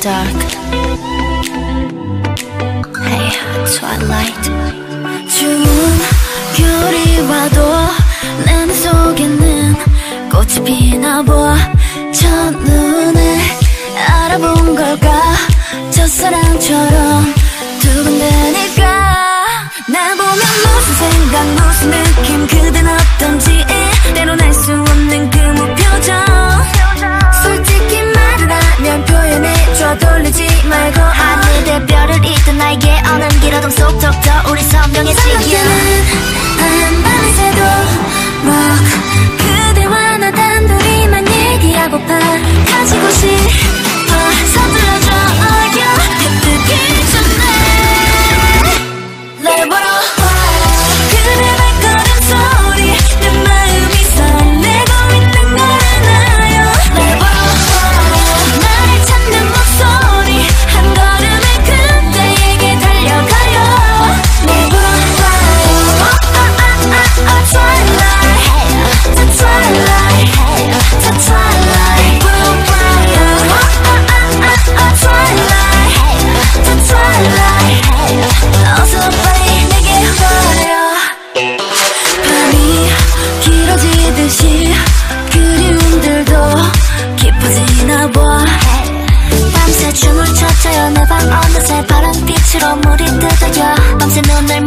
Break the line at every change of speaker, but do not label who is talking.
dark. Hey twilight.
추운 겨울이 와도 내 속에는 꽃이 피나 봐. 첫눈에 알아본 걸까? 첫사랑처럼 두근대니까. 나 보면 무슨 생각 무슨 느낌 그댄 어떤지
어는 길어동 속 적져 우리 시기
빛으로 물이 뜯어져 밤새 눈을